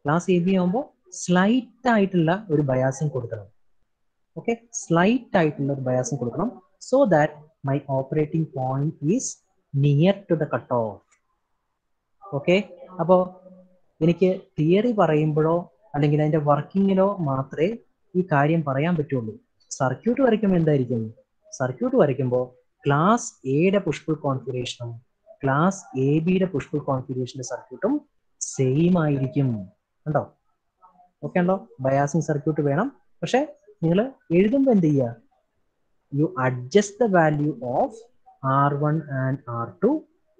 ക്ലാസ് എ ബി ആവുമ്പോൾ സ്ലൈറ്റ് ആയിട്ടുള്ള ഒരു ബയാസിങ് കൊടുക്കണം. ഓക്കെ സ്ലൈറ്റ് ആയിട്ടുള്ള ഒരു ബയാസിങ് കൊടുക്കണം. So that my operating point is near to the cut off okay അപ്പോൾ എനിക്ക് തിയറി പറയുമ്പോഴോ അല്ലെങ്കിൽ അതിന്റെ വർക്കിങ്ങിലോ മാത്രമേ ഈ കാര്യം പറയാൻ പറ്റുള്ളൂ. സർക്യൂട്ട് വരയ്ക്കുമ്പോൾ എന്തായിരിക്കും? സർക്യൂട്ട് വരയ്ക്കുമ്പോൾ ക്ലാസ് എയുടെ പുഷ്പുൾ കോൺഫിഗറേഷനും ക്ലാസ് എ ബിയുടെ പുഷ്പുൾ കോൺഫിഗറേഷന്റെ സർക്യൂട്ടും സെയിം ആയിരിക്കും. കണ്ടോ? ഓക്കെ ഉണ്ടോ? ബയാസിങ് സർക്യൂട്ട് വേണം. പക്ഷെ നിങ്ങൾ എഴുതുമ്പോൾ എന്ത് ചെയ്യുക you adjust the value of R one and R two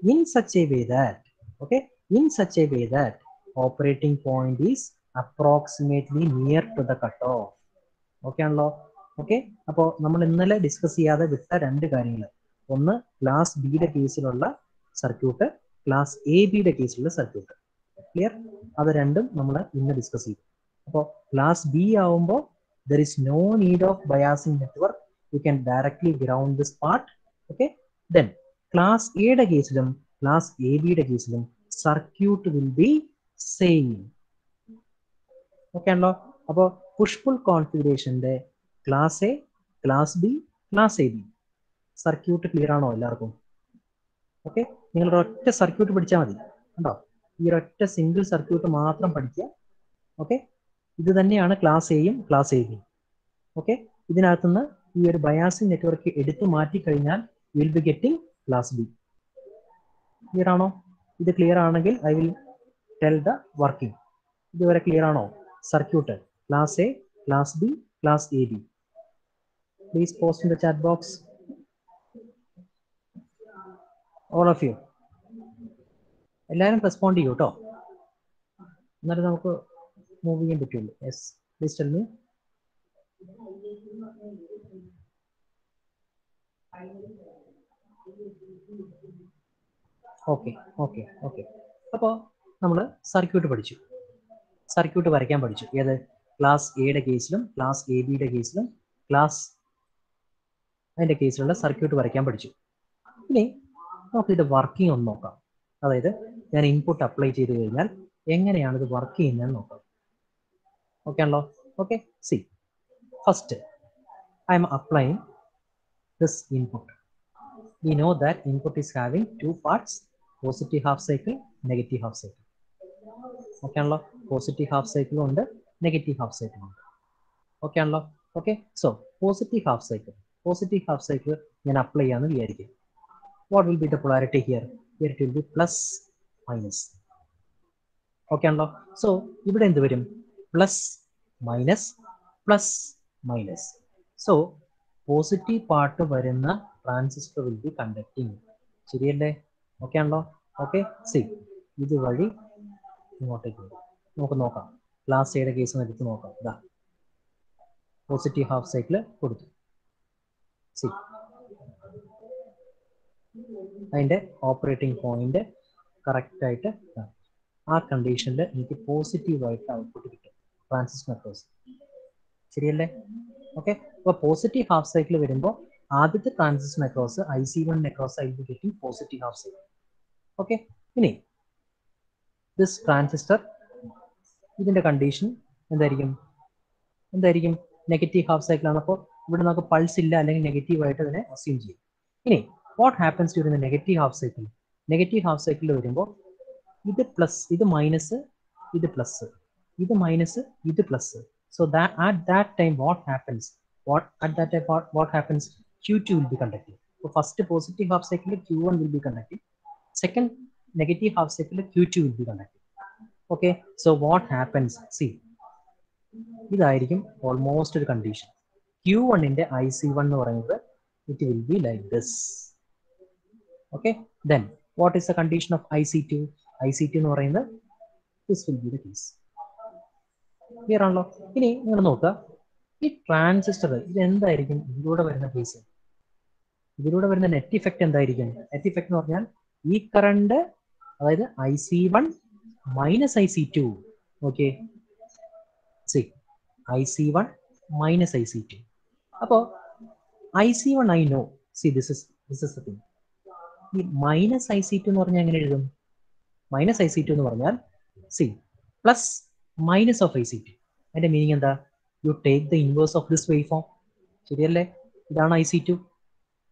in such a way that okay in such a way that operating point is approximately near to the cut off okay ആണല്ലോ okay അപ്പോൾ നമ്മൾ ഇന്നലെ discuss ചെയ്യാതെ വിട്ട രണ്ട് കാര്യങ്ങൾ. ഒന്ന് class ബിയുടെ കേസിലുള്ള സർക്യൂട്ട് ക്ലാസ് എ ബിയുടെ കേസിലുള്ള സർക്യൂട്ട് ക്ലിയർ അത് രണ്ടും നമ്മൾ ഇന്ന് ഡിസ്കസ് ചെയ്തു. അപ്പോൾ ക്ലാസ് ബി ആവുമ്പോൾ there is no need of biasing network you can directly ground this part okay then class എയുടെ കേസിലും ക്ലാസ് എ ബിയുടെ കേസിലും circuit will be same okay ആണല്ലോ? അപ്പോൾ push pull കോൺഫിഗറേഷന്റെ class A class B class A B circuit clear ആണോ എല്ലാവർക്കും? Okay നിങ്ങൾ ഒരൊറ്റ സർക്യൂട്ട് പഠിച്ചാൽ മതി. കണ്ടോ? ഈ ഒരൊറ്റ സിംഗിൾ സർക്യൂട്ട് മാത്രം പഠിക്കുക. ഓക്കെ ഇത് തന്നെയാണ് ക്ലാസ് എയും ക്ലാസ് എ ബിയും ഓക്കെ ഇതിനകത്തുനിന്ന് ഈ ഒരു ബയാസിംഗ് നെറ്റ്വർക്ക് എടുത്തു മാറ്റി കഴിഞ്ഞാൽ will be getting class B clear ആണോ? ഇത് ക്ലിയർ ആണെങ്കിൽ I will tell the working ഇതുവരെ ക്ലിയർ ആണോ? Circuit class A class B class A B please post in the chat box. All of you എല്ലാവരും respond ചെയ്യൂ കേട്ടോ എന്നാലും നമുക്ക് മൂവ് ചെയ്യാൻ പറ്റുള്ളൂ. Yes please tell me okay okay okay അപ്പോൾ നമ്മൾ സർക്യൂട്ട് പഠിച്ചു. സർക്യൂട്ട് വരയ്ക്കാൻ പഠിച്ചു. ഏത്? ക്ലാസ് എയുടെ കേസിലും ക്ലാസ് എ ബിയുടെ കേസിലും ക്ലാസ് അതിന്റെ കേസിലുള്ള സർക്യൂട്ട് വരയ്ക്കാൻ പഠിച്ചു. ഇനി നമുക്ക് ഇത് വർക്കിംഗ് ഒന്ന് നോക്കാം. അതായത് ഞാൻ ഇൻപുട്ട് അപ്ലൈ ചെയ്ത് കഴിഞ്ഞാൽ എങ്ങനെയാണ് ഇത് വർക്ക് ചെയ്യുന്നതെന്ന് നോക്കാം. ഓക്കെ ആണല്ലോ? Okay see first I'm applying this input we know that input is having two parts positive half cycle negative half cycle okay ആണല്ലോ? പോസിറ്റീവ് ഹാഫ് സൈക്കിളും ഉണ്ട് നെഗറ്റീവ് ഹാഫ് സൈക്കിളും ഉണ്ട്. ഓക്കെ ആണല്ലോ? Okay so positive half cycle positive half cycle ഞാൻ apply ചെയ്യാന്ന് വിചാരിക്കും. What will be the polarity here here it will be plus minus okay ആണല്ലോ? സോ ഇവിടെ എന്ത് വരും? Plus minus plus minus so positive part വരുന്ന transistor will be conducting ശരിയല്ലേ? Okay ആണല്ലോ? ഓക്കെ സി ഇത് വഴി ഇങ്ങോട്ടേക്ക് നമുക്ക് നോക്കാം. ക്ലാസ് എയുടെ കേസ് എടുത്ത് നോക്കാം. ഇതാ പോസിറ്റീവ് ഹാഫ് സൈക്കിൾ കൊടുത്തു. സി. അതിന്റെ ഓപ്പറേറ്റിംഗ് പോയിന്റ് കറക്റ്റ് ആയിട്ട് ആ കണ്ടീഷനിൽ എനിക്ക് പോസിറ്റീവ് ആയിട്ട് ഔട്ട്പുട്ട് കിട്ടും. ട്രാൻസിസ്റ്റർ മെത്തേഡ്സ് ശരിയല്ലേ? ഓക്കെ അപ്പോൾ പോസിറ്റീവ് ഹാഫ് സൈക്കിൾ വരുമ്പോൾ ആദ്യത്തെ transistor across I C one across I B positive half cycle okay ഇനി ദിസ് ട്രാൻസിസ്റ്റർ ഇതിന്റെ കണ്ടീഷൻ എന്തായിരിക്കും? എന്തായിരിക്കും? നെഗറ്റീവ് ഹാഫ് സൈക്കിൾ ആണ് അപ്പോൾ ഇവിടെ നമുക്ക് പൾസ് ഇല്ല അല്ലെങ്കിൽ നെഗറ്റീവ് ആയിട്ട് അതിനെ അസ്യൂം ചെയ്യും. ഇനി what happens during negative half cycle negative half സൈക്കിളിൽ വരുമ്പോൾ ഇത് പ്ലസ് ഇത് മൈനസ് ഇത് പ്ലസ് ഇത് മൈനസ് ഇത് plus so that that time what happens what that time what happens Q2 will be first positive half positive Q one Q1 be be second negative half half Q Q2 will be conducting. Okay so what happens see ഇതായിരിക്കും almost ഒരു condition Q വണ്ണിന്റെ I C one എന്ന് പറയുന്നത് it will be like this okay then what is the condition of I C two I C two എന്ന് പറയുന്നത് this will be the case clear ആണല്ലോ? ഇനി നിങ്ങൾ നോക്കുക. ഈ ട്രാൻസിസ്റ്റർ ഇത് എന്തായിരിക്കും? ഇതിലൂടെ വരുന്ന കേസ് ഇതിലൂടെ വരുന്ന നെറ്റ് ഇഫക്റ്റ് എന്തായിരിക്കും? നെറ്റ് ഇഫക്റ്റ് എന്ന് പറഞ്ഞാൽ ഈ കറണ്ട് അതായത് I C one minus I C two okay see I C one minus I C two അപ്പോ I C one I know see this this ഈ മൈനസ് ഐ സി ടു എന്ന് പറഞ്ഞാൽ എങ്ങനെ എഴുതും? മൈനസ് ഐ സി ടു എന്ന് പറഞ്ഞാൽ see plus minus of I C two അതിന്റെ meaning എന്താ? You take the inverse of this waveform ശരിയല്ലേ? ഇതാണ് ഐ സി ടു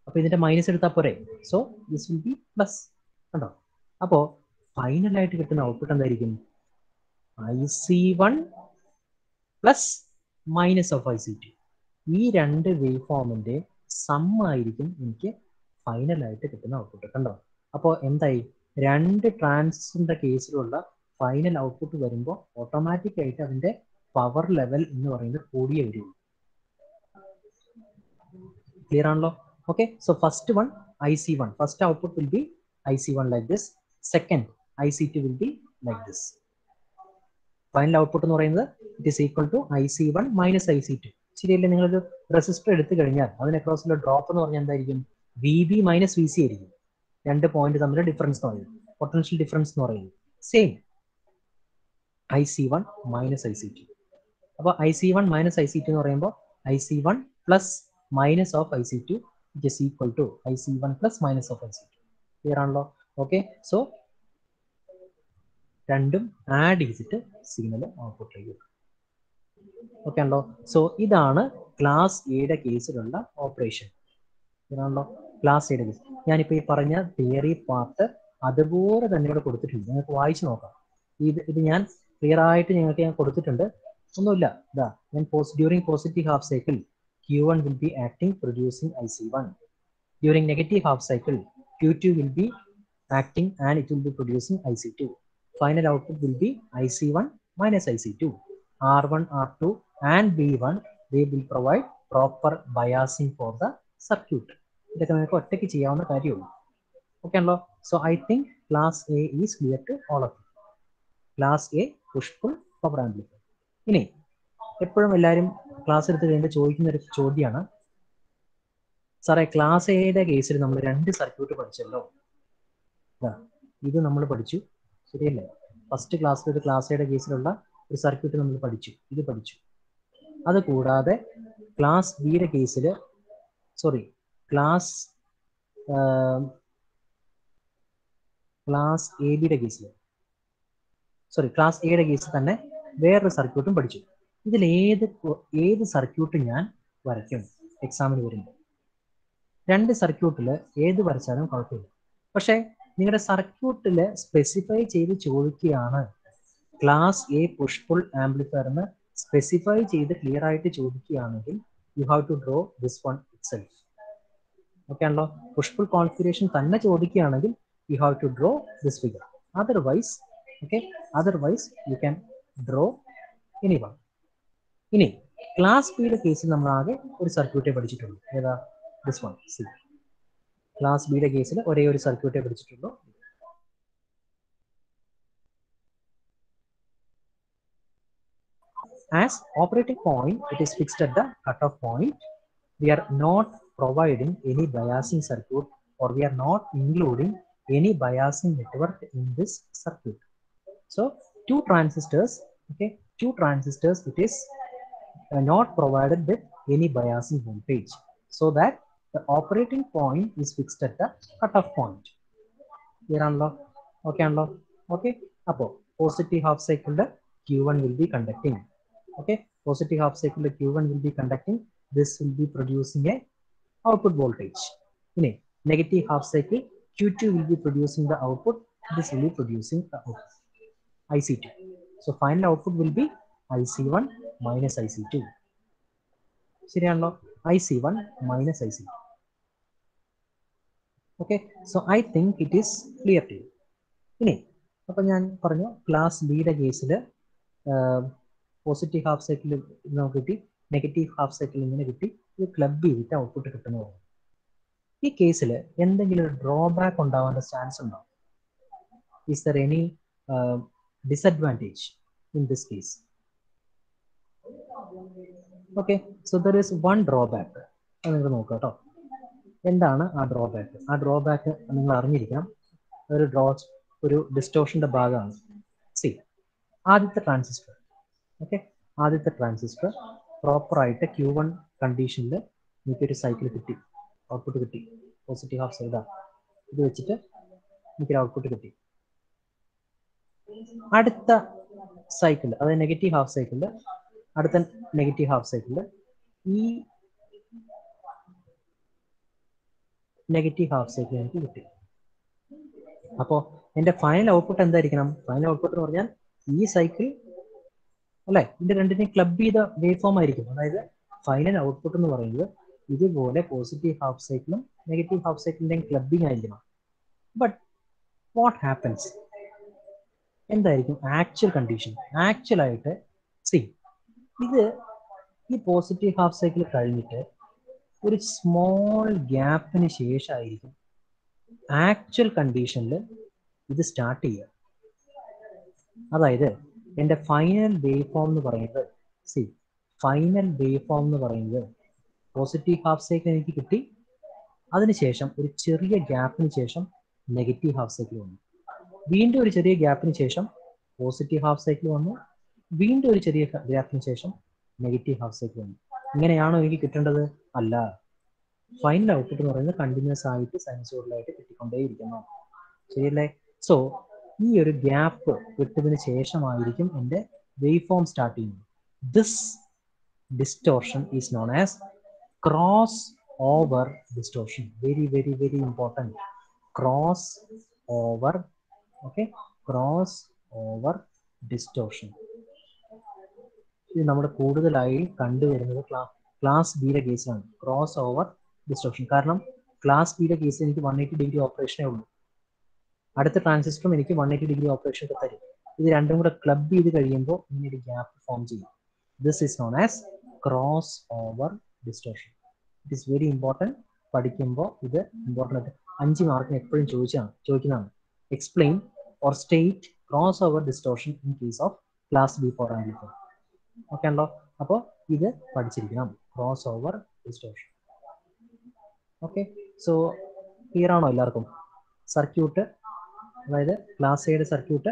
അപ്പൊ ഇതിന്റെ മൈനസ് എടുത്താൽ പോരെ? So this will be plus കണ്ടോ? അപ്പോ ഫൈനലായിട്ട് കിട്ടുന്ന ഔട്ട്പുട്ട് എന്തായിരിക്കും? I C one plus minus of I C two ഈ രണ്ട് വേവ് ഫോമിന്റെ സം ആയിരിക്കും എനിക്ക് ഫൈനലായിട്ട് കിട്ടുന്ന ഔട്ട്പുട്ട് കണ്ടോ? അപ്പോൾ എന്തായി? രണ്ട് ട്രാൻസിന്റെ കേസിലുള്ള ഫൈനൽ ഔട്ട്പുട്ട് വരുമ്പോൾ ഓട്ടോമാറ്റിക് ആയിട്ട് അതിന്റെ പവർ ലെവൽ എന്ന് പറയുന്നത് കൂടിയേ വരുള്ളൂ. ക്ലിയർ ആണല്ലോ? Okay so first one I C one first output will be I C one like this second I C two will be like this final output എന്ന് പറയുന്നത് it is equal to I C one minus I C two ശരിയല്ലേ നിങ്ങളൊരു resistor എടുത്തു കഴിഞ്ഞാൽ അതിന് അക്രോസിലുള്ള drop എന്ന് പറഞ്ഞാൽ എന്തായിരിക്കും? V B minus V C ആയിരിക്കും. രണ്ട് പോയിന്റ് തമ്മിൽ ഡിഫറൻസ് എന്ന് പറയുന്നത്. പൊട്ടൻഷ്യൽ ഡിഫറൻസ് എന്ന് പറയുന്നത്. Same I C one minus I C two അപ്പോൾ I C one minus I C two എന്ന് പറയുമ്പോൾ I C one plus minus of I C two is equal to I C one plus minus of I C two clear ആണല്ലോ? Okay so രണ്ടും add ചെയ്തിട്ട് signal ഔട്ട്പുട്ടിലേക്ക് okay ആണല്ലോ so ഇതാണ് class എയുടെ കേസിലുള്ള ഓപ്പറേഷൻ ഇതാണല്ലോ ക്ലാസ് എയുടെ കേസ് ഞാനിപ്പോൾ ഈ പറഞ്ഞ തിയറി പാർട്ട് അതുപോലെ തന്നെ ഇവിടെ കൊടുത്തിട്ടുണ്ട്. നിങ്ങൾക്ക് വായിച്ചു നോക്കാം. ഇത് ഇത് ഞാൻ ക്ലിയർ ആയിട്ട് നിങ്ങൾക്ക് ഞാൻ കൊടുത്തിട്ടുണ്ട്. ഒന്നുമില്ല. ഇതാ ഞാൻ post during positive half cycle Q1 will be acting producing IC1. During negative half cycle, Q2 will be acting and it will be producing IC2. Final output will be IC1 minus IC2. R1, R2 and B1, they will provide proper biasing for the circuit. ഇതൊക്കെ നിങ്ങൾക്ക് ഒറ്റയ്ക്ക് ചെയ്യാവുന്ന കാര്യമുള്ളൂ okay ആണല്ലോ so I think class A is clear to all of class A push pull power amplifier ഇനി എപ്പോഴും എല്ലാവരും class എടുത്ത് കഴിഞ്ഞിട്ട് ചോദിക്കുന്ന ഒരു ചോദ്യമാണ് സാറേ ക്ലാസ് എയുടെ കേസിൽ നമ്മൾ രണ്ട് സർക്യൂട്ട് പഠിച്ചല്ലോ. ഇത് നമ്മൾ പഠിച്ചു. ശരിയല്ലേ? ഫസ്റ്റ് ക്ലാസ്സിൽ ഒരു ക്ലാസ് എയുടെ കേസിലുള്ള ഒരു സർക്യൂട്ട് നമ്മൾ പഠിച്ചു. ഇത് പഠിച്ചു. അത് കൂടാതെ ക്ലാസ് ബിയുടെ കേസിൽ സോറി ക്ലാസ് ക്ലാസ് എ ബിയുടെ കേസിൽ സോറി ക്ലാസ് എയുടെ കേസിൽ തന്നെ വേറൊരു സർക്യൂട്ടും പഠിച്ചു. ഇതിൽ ഏത് ഏത് സർക്യൂട്ട് ഞാൻ വരയ്ക്കും? എക്സാമിന് വരുമ്പോൾ. രണ്ട് സർക്യൂട്ടിൽ ഏത് വരച്ചാലും കുഴപ്പമില്ല. പക്ഷേ നിങ്ങളുടെ സർക്യൂട്ടിൽ സ്പെസിഫൈ ചെയ്ത് ചോദിക്കുകയാണ്. ക്ലാസ് എ പുഷ് ആംപ്ലിഫയർ എന്ന് സ്പെസിഫൈ ചെയ്ത് ക്ലിയർ ആയിട്ട് ചോദിക്കുകയാണെങ്കിൽ you have to draw this one itself okay ആണല്ലോ? പുഷ് പുൾ കോൺഫിഗറേഷൻ തന്നെ ചോദിക്കുകയാണെങ്കിൽ you have to draw this figure otherwise okay otherwise you can draw any one ഇനി class ബിയുടെ കേസിൽ നമ്മൾ ആകെ ഒരു സർക്യൂട്ടേ പഠിച്ചിട്ടുള്ളൂ. ഏതാ? ദിസ് വൺ സി ക്ലാസ് ബിയുടെ കേസിൽ ഒരേ ഒരു സർക്യൂട്ടേ പഠിച്ചിട്ടുള്ളൂ. As operating point, it is fixed at the cutoff point. We are not providing any biasing circuit or we are not including any biasing network in this circuit. So two transistors, okay, two transistors, it is not provided with any biasing voltage so that the operating point is fixed at the cutoff point. Here unlock, okay unlock, okay. above positive half cycle the Q1 will be conducting. Okay positive half cycle q1 will be conducting this will be producing a output voltage in a negative half cycle q2 will be producing the output this will be producing the output ic2 so final output will be ic1 minus ic2 ശരിയാണല്ലോ ic1 minus ic2 okay so i think it is clear to you ഇനി അപ്പൊ ഞാൻ പറഞ്ഞു class ബിയുടെ കേസിൽ positive half cycle നമുക്ക് കിട്ടി. Negative half cycle ഇങ്ങനെ കിട്ടി. ഇത് ക്ലബ് ചെയ്തിട്ട് ഔട്ട്പുട്ട് കിട്ടുന്നു ഈ കേസിൽ എന്തെങ്കിലും ഡ്രോബാക്ക് ഉണ്ടാവാനുള്ള ചാൻസ് ഉണ്ടോ? Is there any disadvantage in this case okay so there is one drawback അത് നിങ്ങൾ നോക്കുക കേട്ടോ. എന്താണ് ആ ഡ്രോബാക്ക് ആ ഡ്രോബാക്ക് നിങ്ങൾ അറിഞ്ഞിരിക്കണം. ഒരു ഡ്രോ ഒരു ഡിസ്റ്റോഷന്റെ ഭാഗമാണ്. സി ആദ്യത്തെ ട്രാൻസിസ്റ്റർ ഓക്കെ ആദ്യത്തെ ട്രാൻസിസ്റ്റർ പ്രോപ്പർ ആയിട്ട് ക്യൂ വൺ കണ്ടീഷനിൽ എനിക്കൊരു സൈക്കിൾ കിട്ടി. ഔട്ട്പുട്ട് കിട്ടി. പോസിറ്റീവ് ഹാഫ് സൈഡാ ഇത് വെച്ചിട്ട് എനിക്കൊരു ഔട്ട്പുട്ട് കിട്ടി. അടുത്ത സൈക്കിൾ അതായത് നെഗറ്റീവ് ഹാഫ് സൈക്കിളിൽ അടുത്ത നെഗറ്റീവ് ഹാഫ് സൈക്കിളിൽ ഈ നെഗറ്റീവ് ഹാഫ് സൈക്കിൾ എനിക്ക് കിട്ടി. അപ്പോൾ എന്റെ ഫൈനൽ ഔട്ട്പുട്ട് എന്തായിരിക്കണം? ഫൈനൽ ഔട്ട്പുട്ട് എന്ന് പറഞ്ഞാൽ ഈ സൈക്കിൾ അല്ലെ? ഇത് രണ്ടിനെയും ക്ലബ് ചെയ്ത വേവ് ഫോം ആയിരിക്കും. അതായത് ഫൈനൽ ഔട്ട്പുട്ട് എന്ന് പറയുന്നത് ഇതുപോലെ പോസിറ്റീവ് ഹാഫ് സൈക്കിളും നെഗറ്റീവ് ഹാഫ് സൈക്കിളിന്റെയും ക്ലബിങ് ആയിരിക്കണം. ബട്ട് വാട്ട് ഹാപ്പൻസ് എന്തായിരിക്കും ആക്ച്വൽ കണ്ടീഷൻ ആക്ച്വൽ ആയിട്ട് സി ഇത് ഈ പോസിറ്റീവ് ഹാഫ് സൈക്കിൾ കഴിഞ്ഞിട്ട് ഒരു സ്മോൾ ഗ്യാപ്പിന് ശേഷമായിരിക്കും ആക്ച്വൽ കണ്ടീഷനിൽ ഇത് സ്റ്റാർട്ട് ചെയ്യുക. അതായത് എന്റെ ഫൈനൽ വേവ് ഫോം എന്ന് പറയുന്നത് സി ഫൈനൽ വേവ് ഫോം എന്ന് പറയുന്നത് പോസിറ്റീവ് ഹാഫ് സൈക്കിൾ എനിക്ക് കിട്ടി. അതിനുശേഷം ഒരു ചെറിയ ഗ്യാപ്പിന് ശേഷം നെഗറ്റീവ് ഹാഫ് സൈക്കിൾ വന്നു. വീണ്ടും ഒരു ചെറിയ ഗ്യാപ്പിന് ശേഷം പോസിറ്റീവ് ഹാഫ് സൈക്കിൾ വന്നു. വീണ്ടും ഒരു ചെറിയ ഗ്യാപ്പിന് ശേഷം നെഗറ്റീവ് ഹാഫ് സൈക്കിൾ വന്നു. ഇങ്ങനെയാണോ എനിക്ക് കിട്ടേണ്ടത്? അല്ല. ഫൈനൽ ഔട്ട്പുട്ട് എന്ന് പറയുന്നത് കണ്ടിന്യൂസ് ആയിട്ട് സൈനസോഡിലായിട്ട് കിട്ടിക്കൊണ്ടേയിരിക്കുന്നു. ശരിയല്ലേ? സോ ഈ ഒരു ഗ്യാപ്പ് വിട്ടതിന് ശേഷമായിരിക്കും എന്റെ വേവ് ഫോം സ്റ്റാർട്ട് ചെയ്യുന്നത് this distortion is known as crossover distortion very very very important crossover okay crossover distortion ഇത് നമ്മൾ കൂടുതലായി കണ്ടുവരുന്നത് ക്ലാസ് ബിയിലെ കേസിലാണ് ക്രോസ് ഓവർ ഡിസ്റ്റോർഷൻ കാരണം ക്ലാസ് ബിയിലെ കേസിൽ എനിക്ക് വൺ എയ്റ്റി ഡിഗ്രി ഓപ്പറേഷനേ ഉള്ളൂ. അടുത്ത ട്രാൻസിസ്റ്ററും എനിക്ക് വൺ എയ്റ്റി ഡിഗ്രി ഓപ്പറേഷൻ ഒക്കെ തരും. ഇത് രണ്ടും കൂടെ ക്ലബ് ചെയ്ത് കഴിയുമ്പോൾ ഇങ്ങനെ ഒരു ഗ്യാപ്പ് ഫോം ചെയ്യും. This is known as cross over distortion it is very important പഠിക്കുമ്പോൾ ഇത് ഇമ്പോർട്ടന്റ് ആയിട്ട് അഞ്ച് മാർക്കിന് എപ്പോഴും ചോദിച്ചാണ് ചോദിക്കുന്നതാണ്. Explain or state cross over distortion in case of class B for amplifier okay ആണല്ലോ അപ്പോൾ ഇത് പഠിച്ചിരിക്കണം. Cross over distortion okay so clear ആണോ എല്ലാവർക്കും? സർക്യൂട്ട് അതായത് ക്ലാസ് എയുടെ സർക്യൂട്ട്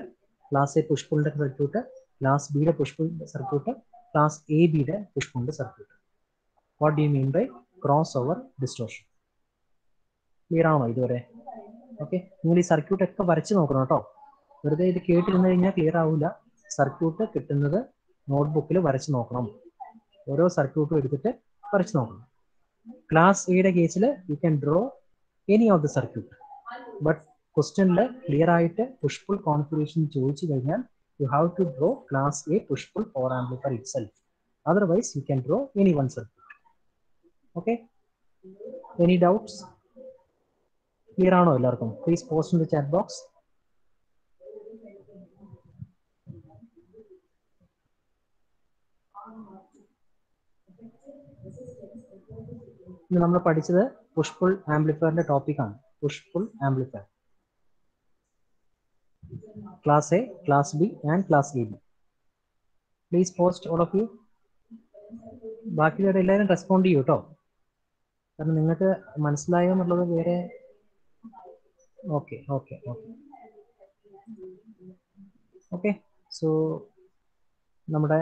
ക്ലാസ് എ പുഷ്പുളിന്റെ സർക്യൂട്ട് ക്ലാസ് ബിയുടെ പുഷ്പുളിന്റെ സർക്യൂട്ട് ക്ലാസ് എ ബിയുടെ പുഷ്പുളിന്റെ circuit what do you mean by cross over distortion clear ആണോ ഇതുവരെ? ഓക്കെ നിങ്ങൾ ഈ സർക്യൂട്ട് ഒക്കെ വരച്ച് നോക്കണം കേട്ടോ. വെറുതെ ഇത് കേട്ടിരുന്നു കഴിഞ്ഞാൽ ക്ലിയർ ആവില്ല സർക്യൂട്ട് കിട്ടുന്നത് നോട്ട്ബുക്കിൽ വരച്ച് നോക്കണം. ഓരോ സർക്യൂട്ടും എടുത്തിട്ട് വരച്ച് നോക്കണം. ക്ലാസ് എയുടെ കേസിൽ you can draw any of the circuit but ക്വസ്റ്റ്യനിൽ ക്ലിയർ ആയിട്ട് പുഷ്പുൾ കോൺഫിഗറേഷൻ ചോദിച്ചു കഴിഞ്ഞാൽ you have to draw class A push pull for amplifier itself otherwise you can draw any one circuit okay any doubts clear ആണോ എല്ലാവർക്കും? Please post in the chat box നമ്മൾ പഠിച്ചത് push pull ആംപ്ലിഫയറിന്റെ ടോപ്പിക്കാണ് push pull amplifier class A, class B and class AB. Please post all of you. You ബാക്കിയുള്ളവർ എല്ലാവരും respond ചെയ്യൂ കേട്ടോ കാരണം നിങ്ങൾക്ക് മനസ്സിലായോ എന്നുള്ളത് വേറെ okay okay okay okay so നമ്മുടെ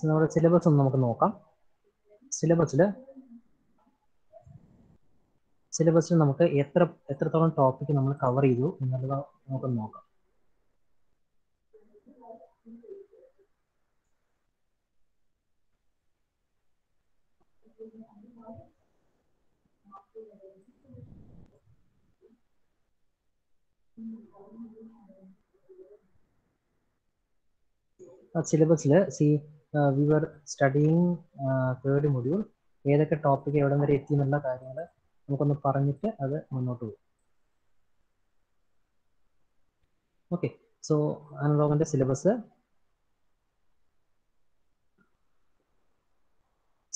നമ്മുടെ സിലബസ് ഒന്ന് നമുക്ക് നോക്കാം സിലബസിൽ സിലബസിൽ നമുക്ക് എത്ര എത്രത്തോളം ടോപ്പിക് നമ്മൾ കവർ ചെയ്തു എന്നുള്ളത് നമുക്ക് നോക്കാം. സിലബസിൽ see we were studying third module ഏതൊക്കെ ടോപ്പിക് എവിടം വരെ എത്തി എന്നുള്ള കാര്യങ്ങൾ നമുക്കൊന്ന് പറഞ്ഞിട്ട് അത് മുന്നോട്ട് പോകും. ഓക്കെ സോ അനലോഗിന്റെ സിലബസ്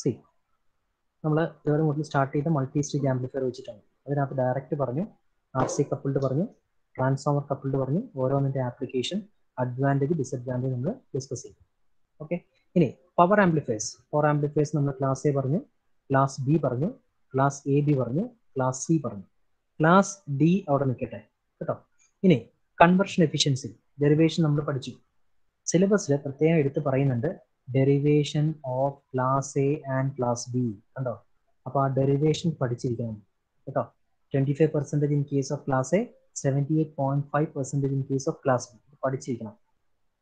സി നമ്മൾ തേർഡ് മൊഡ്യൂൾ സ്റ്റാർട്ട് ചെയ്ത മൾട്ടി സ്റ്റേജ് ആംപ്ലിഫയർ വെച്ചിട്ടാണ്. അതിനകത്ത് ഡയറക്റ്റ് പറഞ്ഞു ആർ സി കപ്പിൾഡ് പറഞ്ഞു ട്രാൻസ്ഫോമർ കപ്പിൾഡ് പറഞ്ഞു ഓരോന്നിന്റെ ആപ്ലിക്കേഷൻ അഡ്വാന്റേജ് ഡിസഡ്വാന്റേജ് നമ്മൾ ഡിസ്കസ് ചെയ്യും. ഓക്കെ ഇനി പവർ ആംപ്ലിഫയേഴ്സ് പവർ ആംപ്ലിഫയേഴ്സ് നമ്മൾ ക്ലാസ് എ പറഞ്ഞു ക്ലാസ് ബി പറഞ്ഞു ക്ലാസ് എ ബി പറഞ്ഞു ക്ലാസ് സി പറഞ്ഞു. ക്ലാസ് ഡി അവിടെ നിൽക്കട്ടെ കേട്ടോ. ഇനി കൺവെർഷൻ എഫിഷ്യൻസി ഡെറിവേഷൻ നമ്മൾ പഠിച്ചു. സിലബസിൽ പ്രത്യേകം എടുത്ത് പറയുന്നുണ്ട് derivation of class A and class B കണ്ടോ? അപ്പോൾ ആ ഡെറിവേഷൻ പഠിച്ചിരിക്കണം കേട്ടോ. Twenty five percentage in case of class A seventy eight point five percentage in case of class B പഠിച്ചിരിക്കണം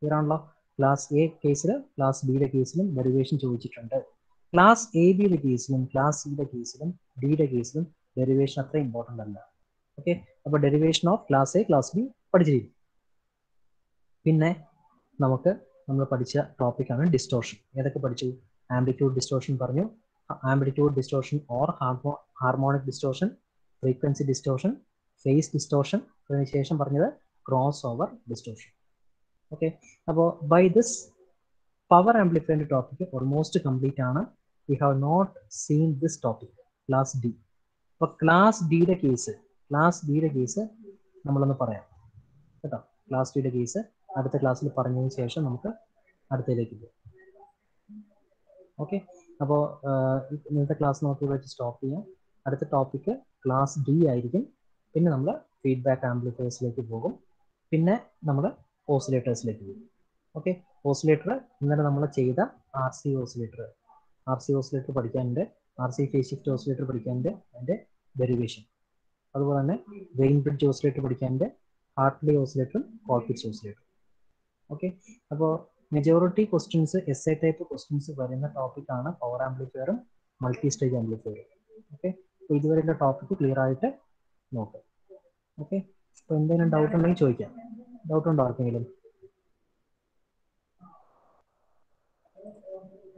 ഇവരാണല്ലോ ക്ലാസ് എ കേസിൽ ക്ലാസ് ബിയുടെ കേസിലും ഡെറിവേഷൻ ചോദിച്ചിട്ടുണ്ട്. ക്ലാസ് എ ബിയുടെ കേസിലും ക്ലാസ് സിയുടെ കേസിലും ഡിയുടെ കേസിലും ഡെറിവേഷൻ അത്ര ഇമ്പോർട്ടന്റ് അല്ല. ഓക്കെ അപ്പോൾ derivation of class A class B പഠിച്ചിരിക്കും. പിന്നെ നമുക്ക് നമ്മൾ പഠിച്ച ടോപ്പിക്കാണ് ഡിസ്റ്റോർഷൻ ഏതൊക്കെ പഠിച്ചു? ആംപ്ലിറ്റ്യൂഡ് ഡിസ്റ്റോർഷൻ പറഞ്ഞു. Amplitude distortion or harmo harmonic distortion frequency distortion phase distortion അതിനുശേഷം പറഞ്ഞത് ക്രോസ് ഓവർ ഡിസ്റ്റോർഷൻ ഓക്കെ അപ്പോൾ ബൈ ദിസ് പവർ ആംപ്ലിഫയറിന്റെ ടോപ്പിക് ഓൾമോസ്റ്റ് കംപ്ലീറ്റ് ആണ്. We have not seen this topic class D അപ്പോൾ class ഡിയുടെ case class ഡിയുടെ case നമ്മളൊന്ന് പറയാം. കേട്ടോ? ക്ലാസ് ഡിയുടെ കേസ് അടുത്ത ക്ലാസ്സിൽ പറഞ്ഞതിന് ശേഷം നമുക്ക് അടുത്തതിലേക്ക് പോകും. ഓക്കെ അപ്പോൾ ഇന്നത്തെ ക്ലാസ് നമുക്ക് ഇവിടെ സ്റ്റോപ്പ് ചെയ്യാം. അടുത്ത ടോപ്പിക്ക് ക്ലാസ് ഡി ആയിരിക്കും. പിന്നെ നമ്മൾ ഫീഡ്ബാക്ക് ആംപ്ലിഫയേഴ്സിലേക്ക് പോകും. പിന്നെ നമ്മൾ ഓസിലേറ്റേഴ്സിലേക്ക് പോകും. ഓക്കെ? ഓസിലേറ്റർ ഇന്നലെ നമ്മൾ ചെയ്ത R C oscillator R C oscillator പഠിക്കാനുണ്ട്. R C phase shift oscillator പഠിക്കാനുണ്ട്. അതിന്റെ ഡെറിവേഷൻ അതുപോലെ തന്നെ വെയിൻ ബ്രിഡ്ജ് ഓസിലേറ്റർ പഠിക്കാനുണ്ട്. ഹാർട്ട്ലി ഓസിലേറ്ററും കോൾപിച്ച് ഓസിലേറ്ററും. ഓക്കെ? അപ്പോൾ majority questions S A type questions വരുന്ന ടോപ്പിക്കാണ് പവർ ആംപ്ലിഫയറും മൾട്ടി സ്റ്റേജ് ആംപ്ലിഫയറും ഓക്കെ? അപ്പോൾ ഇതുവരെയുള്ള ടോപ്പിക്ക് ക്ലിയർ ആയിട്ട് നോക്കാം. ഓക്കെ? അപ്പോൾ എന്തെങ്കിലും ഡൗട്ട് ഉണ്ടെങ്കിൽ ചോദിക്കാം. ഡൗട്ട് ഉണ്ടോ ആർക്കെങ്കിലും?